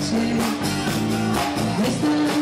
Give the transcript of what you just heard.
noche, esta